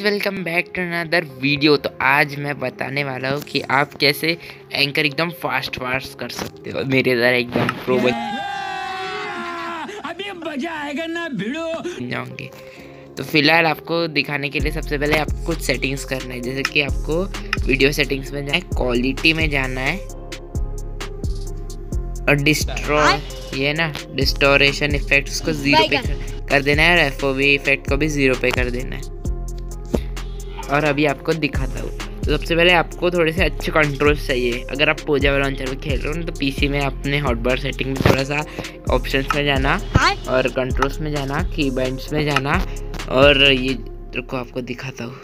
Welcome back to another video तो आज मैं बताने वाला हूँ कि आप कैसे एंकर एकदम फास्ट फास्ट कर सकते हो। मेरे द्वारा एकदम प्रो बन अभी मज़ा आएगा ना भिड़ो। जाओगे तो फ़िलहाल आपको दिखाने के लिए सबसे पहले आपको कुछ सेटिंग्स करना है। जैसे कि आपको वीडियो सेटिंग्स में जाए क्वालिटी में जाना है और डिस्ट्रॉ ये ना डिस्टोरेशन इफ़ेक्ट उसको ज़ीरो पे कर, कर देना है और एफओवी इफ़ेक्ट को भी ज़ीरो पे कर देना है। और अभी आपको दिखाता हूँ। तो सबसे पहले आपको थोड़े से अच्छे कंट्रोल्स चाहिए। अगर आप पोजा लॉन्चर में खेल रहे हो ना तो पीसी में अपने हॉटबार सेटिंग में थोड़ा सा ऑप्शंस में जाना और कंट्रोल्स में जाना की में जाना और ये रुको आपको दिखाता हूँ।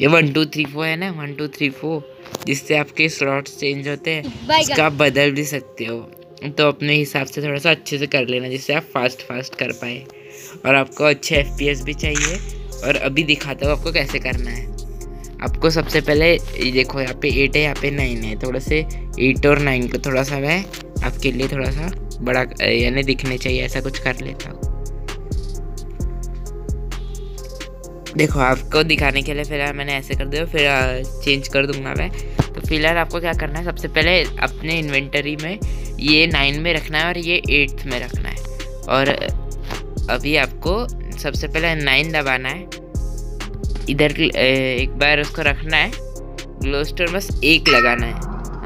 ये वन टू थ्री फोर है ना? वन टू थ्री फोर जिससे आपके स्लॉट्स चेंज होते हैं। इसका आप बदल भी सकते हो। तो अपने हिसाब से थोड़ा सा अच्छे से कर लेना जिससे आप फास्ट फास्ट कर पाए। और आपको अच्छे एफपीएस भी चाहिए। और अभी दिखाता हूँ आपको कैसे करना है। आपको सबसे पहले देखो, यहाँ पे एट है, यहाँ पे नाइन है। थोड़ा से एट और नाइन को थोड़ा सा मैं आपके लिए थोड़ा सा बड़ा, यानी दिखने चाहिए, ऐसा कुछ कर लेता हूँ। देखो, आपको दिखाने के लिए फ़िलहाल मैंने ऐसे कर दिया, फिर चेंज कर दूँगा मैं। तो फ़िलहाल आपको क्या करना है, सबसे पहले अपने इन्वेंटरी में ये नाइन में रखना है और ये एट्थ में रखना है। और अभी आपको सबसे पहले नाइन दबाना है। इधर एक बार उसको रखना है। ग्लो स्टोर बस एक लगाना है।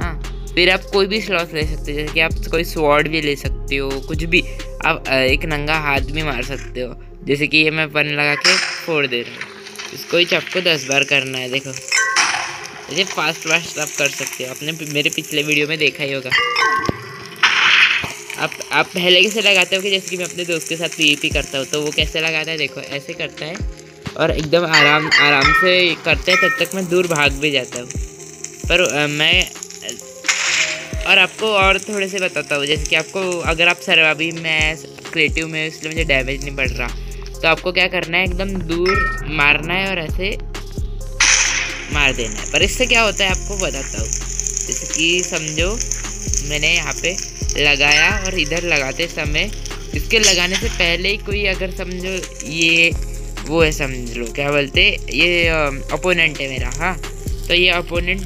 हाँ फिर आप कोई भी स्लॉट ले सकते हो, जैसे कि आप कोई स्वॉर्ड भी ले सकते हो, कुछ भी। आप एक नंगा हाथ भी मार सकते हो। जैसे कि ये मैं पन लगा के फोड़ दे रहा हूँ। इसको ही आपको दस बार करना है, देखो। जैसे फास्ट फास्ट आप कर सकते हो। आपने मेरे पिछले वीडियो में देखा ही होगा। आप आप पहले कैसे लगाते हो कि जैसे कि मैं अपने दोस्त के साथ पी करता हूँ? तो वो कैसे लगाता है? देखो ऐसे करता है और एकदम आराम आराम से करते हैं तब तक मैं दूर भाग भी जाता हूँ। पर आ, मैं और आपको और थोड़े से बताता हूँ जैसे कि आपको अगर आप सर अभी मैं क्रिएटिव में इसलिए मुझे डैमेज नहीं पड़ रहा तो आपको क्या करना है? एकदम दूर मारना है और ऐसे मार देना है। पर इससे क्या होता है? आपको बताता हूँ। जैसे कि समझो मैंने यहाँ पे लगाया और इधर लगाते समय, इसके लगाने से पहले ही कोई अगर समझो ये, वो है समझ लो, क्या बोलते, ये अपोनेंट है मेरा हाँ। तो ये अपोनेंट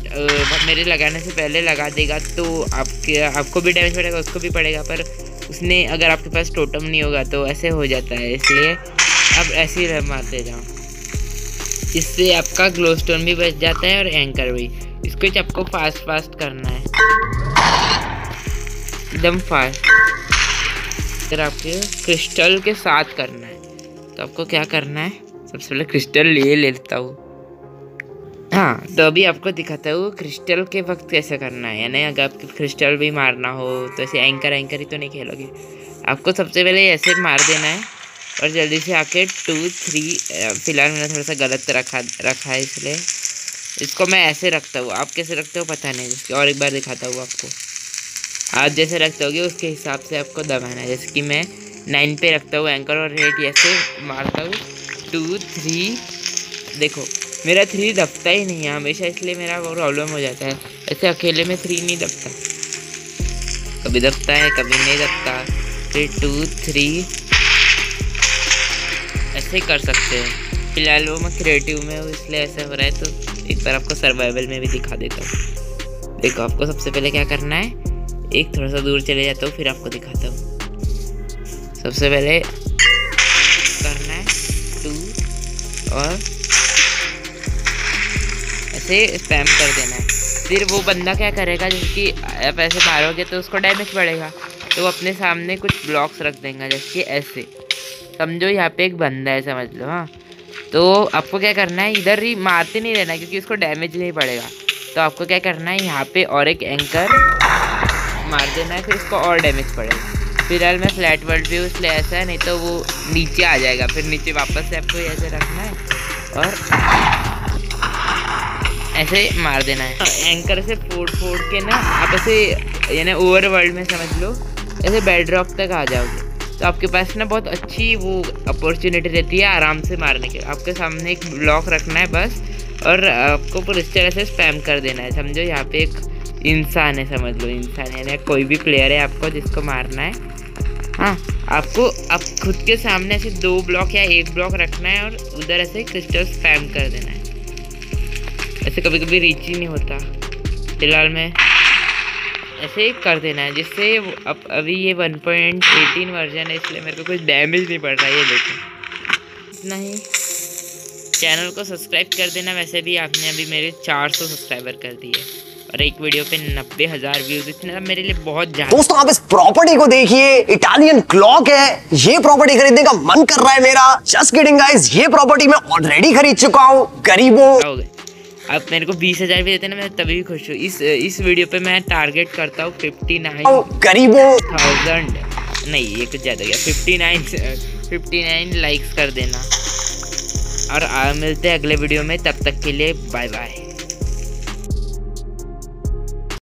मेरे लगाने से पहले लगा देगा तो आपके, आपको भी डैमेज पड़ेगा, उसको भी पड़ेगा, पर उसने, अगर आपके पास टोटम नहीं होगा तो ऐसे हो जाता है, इसलिए आप ऐसे ही मारते जाओ। इससे आपका ग्लो स्टोन भी बच जाता है और एंकर भी। इसको आपको फास्ट फास्ट करना है। एकदम फास्ट अगर आपके क्रिस्टल के साथ करना है। तो आपको क्या करना है? सबसे पहले क्रिस्टल ले लेता हूँ। हाँ तो अभी आपको दिखाता हूँ क्रिस्टल के वक्त कैसे करना है। यानी अगर आपको क्रिस्टल भी मारना हो तो ऐसे एंकर एंकर ही तो नहीं खेलोगे। आपको सबसे पहले ऐसे मार देना है और जल्दी से आके टू थ्री फ़िलहाल मैंने थोड़ा सा गलत रखा रखा है इसलिए। इसको मैं ऐसे रखता हूँ। आप कैसे रखते हो पता नहीं। और एक बार दिखाता हूँ आपको। आप जैसे रखते होगे, उसके हिसाब से आपको दबाना है। जैसे कि मैं नाइन पे रखता हूँ एंकर और रेट ऐसे मारता हूँ। टू थ्री देखो, मेरा थ्री दबता ही नहीं है हमेशा, इसलिए मेरा प्रॉब्लम हो जाता है। ऐसे अकेले में थ्री नहीं दबता। कभी दबता है, कभी नहीं दबता। फिर टू थ्री ऐसे कर सकते हैं। फ़िलहाल वो मैं क्रिएटिव में हूँ, इसलिए ऐसा हो रहा है तो एक बार आपको सर्वाइवल में भी दिखा देता हूँ। देखो, आपको सबसे पहले क्या करना है? एक थोड़ा सा दूर चले जाता हूँ, फिर आपको दिखाता हूँ। सबसे पहले करना है, टू, और ऐसे स्पैम कर देना है। फिर वो बंदा क्या करेगा, जैसे कि आप ऐसे मारोगे तो उसको डैमेज पड़ेगा तो वो अपने सामने कुछ ब्लॉक्स रख देंगे, जैसे कि ऐसे। समझो यहाँ पे एक बंदा है, समझ लो हाँ। तो आपको क्या करना है, इधर ही मारते नहीं रहना, क्योंकि उसको डैमेज नहीं पड़ेगा। तो आपको क्या करना है, यहाँ पे और एक एंकर मार देना है, फिर उसको और डैमेज पड़ेगा। फ़िलहाल मैं फ्लैट वर्ल्ड भी इसलिए ऐसा है, नहीं तो वो नीचे आ जाएगा। फिर नीचे वापस से आपको ऐसे रखना है और ऐसे मार देना है। एंकर से फोड़ फोड़ के ना, आप ऐसे, यानी ओवर वर्ल्ड में समझ लो, ऐसे बेड रॉक तक आ जाओगे। तो आपके पास ना बहुत अच्छी वो अपॉर्चुनिटी रहती है आराम से मारने के आपके सामने एक ब्लॉक रखना है बस, और आपको पूरी तरह से स्पैम कर देना है। समझो यहाँ पे एक इंसान है, समझ लो, इंसान यानी कोई भी प्लेयर है आपको जिसको मारना है। हाँ आपको आप खुद के सामने ऐसे दो ब्लॉक या एक ब्लॉक रखना है और उधर ऐसे क्रिस्टल स्पैम कर देना है। ऐसे कभी कभी रीच ही नहीं होता। फ़िलहाल मैं ऐसे कर देना है, जिससे अब, अभी ये 1.18 वर्जन है, इसलिए मेरे को कुछ डैमेज नहीं पड़ रहा है, ये देखो। इतना ही। चैनल को सब्सक्राइब कर देना, वैसे भी आपने अभी मेरे 400 सब्सक्राइबर कर दिए। और एक वीडियो पे नब्बे हज़ार व्यूज़ इतना मेरे लिए बहुत ज़्यादा दोस्तों आप इस प्रॉपर्टी को देखिए इटालियन क्लॉक है। ये प्रॉपर्टी खरीदने का मन कर रहा है मेरा। जस्ट किडिंग गाइस ये प्रॉपर्टी मैं ऑलरेडी खरीद चुका हूँ गरीबों। अब मेरे को बीस हज़ार भी देते ना मैं तभी खुश हूँ। इस इस वीडियो पे मैं टारगेट करता हूँ फिफ्टी नाइन गरीबों। थाउज़ेंड नहीं ये कुछ ज़्यादा गया fifty nine fifty nine likes कर देना। और मिलते हैं अगले वीडियो में। तब तक के लिए बाय बाय